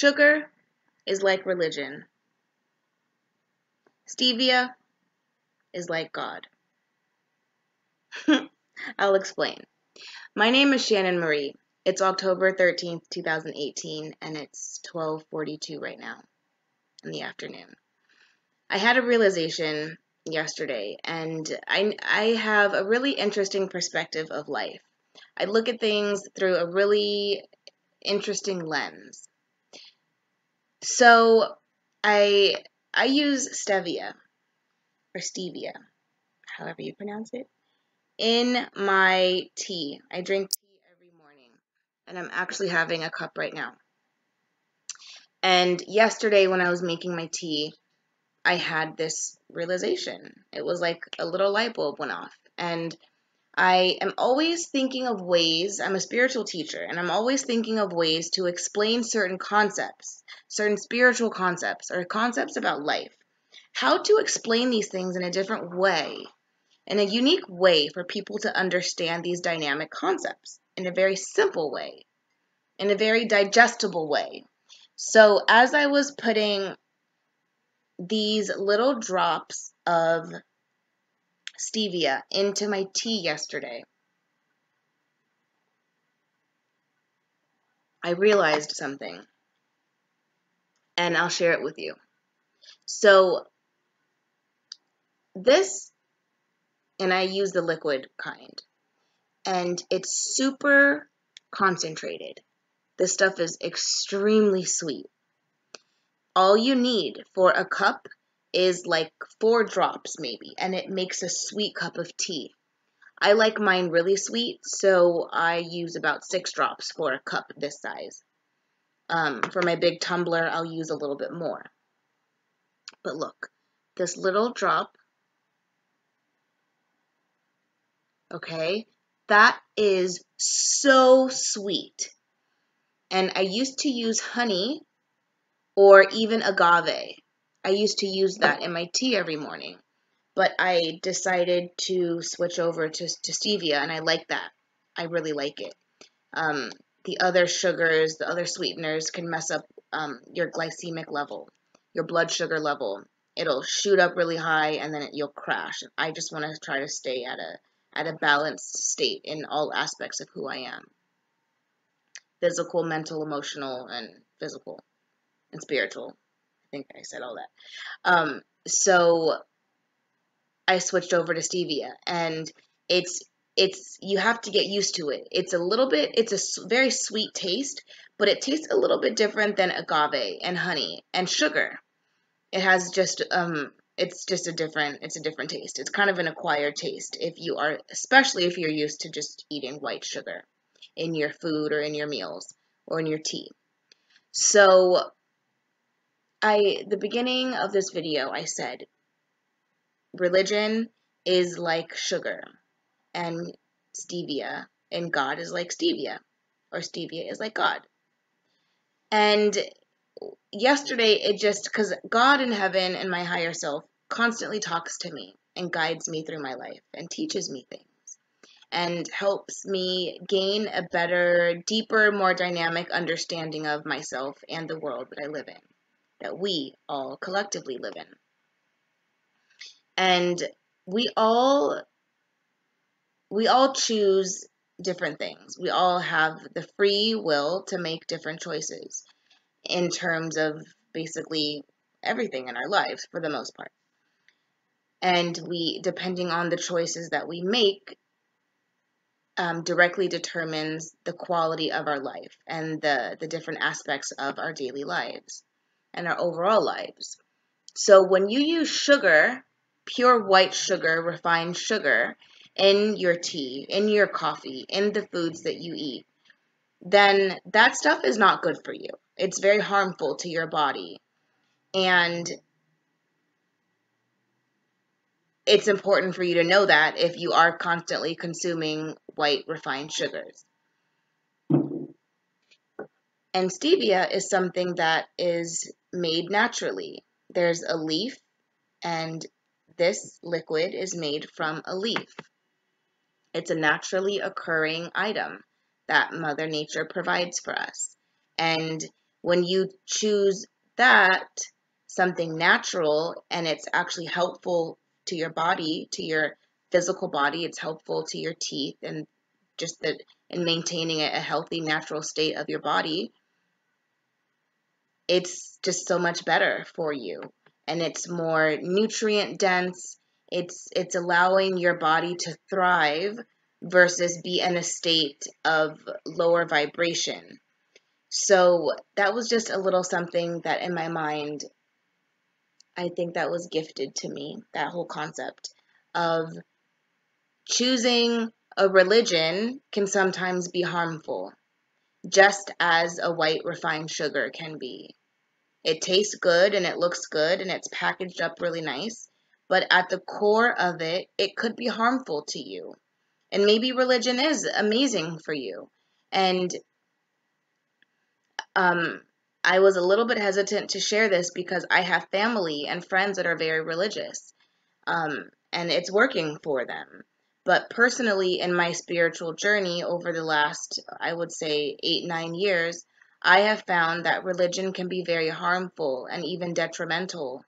Sugar is like religion. Stevia is like God. I'll explain. My name is Shannan Marie. It's October 13th, 2018, and it's 12:42 right now in the afternoon. I had a realization yesterday, and I I have a really interesting perspective of life. I look at things through a really interesting lens. So I I use stevia or stevia, however you pronounce it, in my tea. I drink tea every morning, and I'm actually having a cup right now. And yesterday, when I was making my tea, I had this realization. It was like a little light bulb went off. And I am always thinking of ways, I'm a spiritual teacher, and I'm always thinking of ways to explain certain concepts, certain spiritual concepts, or concepts about life. How to explain these things in a different way, in a unique way for people to understand these dynamic concepts, in a very simple way, in a very digestible way. So, as I was putting these little drops of stevia into my tea yesterday, I realized something. And I'll share it with you. So, this, and I use the liquid kind, and it's super concentrated. This stuff is extremely sweet. All you need for a cup is like four drops, maybe, and it makes a sweet cup of tea. I like mine really sweet, so I use about six drops for a cup this size. Um, for my big tumbler, I'll use a little bit more. But look, this little drop, okay, that is so sweet. And I used to use honey or even agave. I used to use that in my tea every morning, but I decided to switch over to, to stevia, and I like that. I really like it. Um, the other sugars, the other sweeteners can mess up um, your glycemic level, your blood sugar level. It'll shoot up really high, and then it, you'll crash. I just want to try to stay at a at a balanced state in all aspects of who I am physical, mental, emotional, and physical and spiritual. I think I said all that. Um, so I switched over to stevia, and it's it's you have to get used to it. It's a little bit it's a very sweet taste, but it tastes a little bit different than agave and honey and sugar. It has just um it's just a different it's a different taste. It's kind of an acquired taste if you are especially if you're used to just eating white sugar in your food or in your meals or in your tea. So I the beginning of this video I said religion is like sugar and stevia and God is like stevia or stevia is like God. And yesterday it just cuz God in heaven and my higher self constantly talks to me and guides me through my life and teaches me things and helps me gain a better, deeper, more dynamic understanding of myself and the world that I live in that we all collectively live in. And we all we all choose different things. We all have the free will to make different choices in terms of basically everything in our lives for the most part. And we, depending on the choices that we make, um, directly determines the quality of our life and the, the different aspects of our daily lives and our overall lives. So when you use sugar, pure white sugar, refined sugar, in your tea, in your coffee, in the foods that you eat, then that stuff is not good for you. It's very harmful to your body. And it's important for you to know that if you are constantly consuming white refined sugars. And stevia is something that is made naturally. There's a leaf, and this liquid is made from a leaf. It's a naturally occurring item that Mother Nature provides for us. And when you choose that, something natural, and it's actually helpful to your body, to your physical body, it's helpful to your teeth and just that in maintaining a healthy natural state of your body, it's just so much better for you and it's more nutrient dense. It's it's allowing your body to thrive versus be in a state of lower vibration. So that was just a little something that in my mind I think that was gifted to me, that whole concept of choosing a religion can sometimes be harmful, just as a white refined sugar can be. It tastes good and it looks good and it's packaged up really nice, but at the core of it, it could be harmful to you. And maybe religion is amazing for you. And um, I was a little bit hesitant to share this because I have family and friends that are very religious. Um, and it's working for them. But personally, in my spiritual journey over the last, I would say, eight, nine years, I have found that religion can be very harmful and even detrimental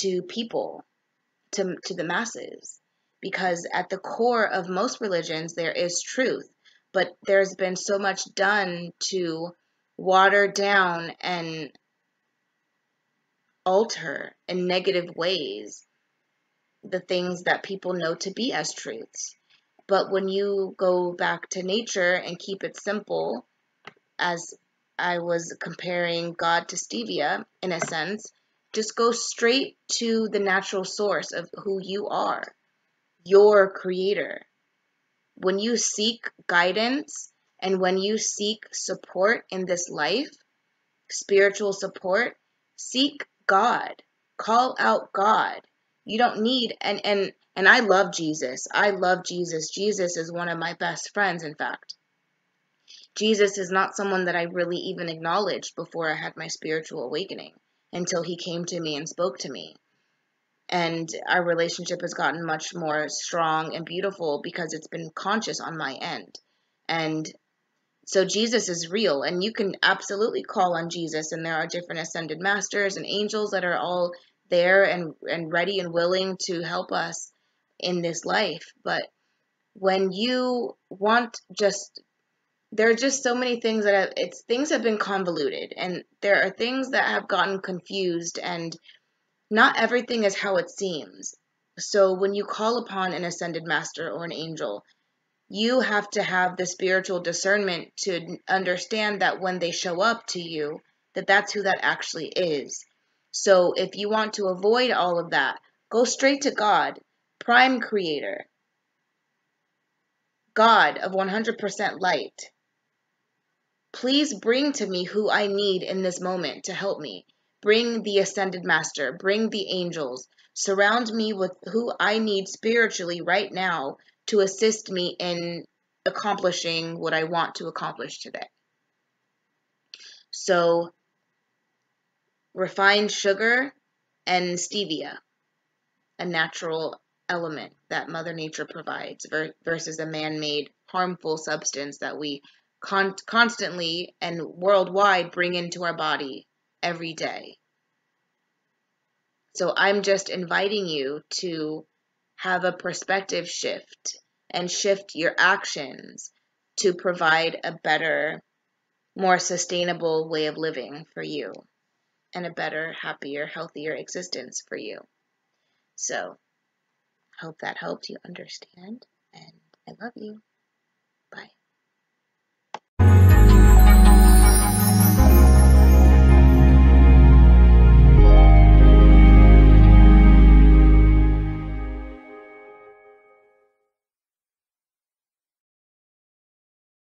to people, to, to the masses. Because at the core of most religions, there is truth, but there's been so much done to water down and alter in negative ways the things that people know to be as truths. But when you go back to nature and keep it simple, as I was comparing God to stevia in a sense, just go straight to the natural source of who you are, your creator. When you seek guidance and when you seek support in this life, spiritual support, seek God. Call out God. You don't need and and and I love Jesus. I love Jesus. Jesus is one of my best friends in fact. Jesus is not someone that I really even acknowledged before I had my spiritual awakening until he came to me and spoke to me. And our relationship has gotten much more strong and beautiful because it's been conscious on my end. And so Jesus is real, and you can absolutely call on Jesus. And there are different ascended masters and angels that are all there and, and ready and willing to help us in this life. But when you want just there are just so many things that have, it's things have been convoluted and there are things that have gotten confused and not everything is how it seems. So when you call upon an ascended master or an angel, you have to have the spiritual discernment to understand that when they show up to you, that that's who that actually is. So if you want to avoid all of that, go straight to God, prime creator, God of 100% light. Please bring to me who I need in this moment to help me. Bring the ascended master, bring the angels. Surround me with who I need spiritually right now to assist me in accomplishing what I want to accomplish today. So, refined sugar and stevia, a natural element that Mother Nature provides, versus a man made harmful substance that we con- constantly and worldwide bring into our body every day. So I'm just inviting you to have a perspective shift and shift your actions to provide a better, more sustainable way of living for you and a better, happier, healthier existence for you. So, hope that helped you understand, and I love you.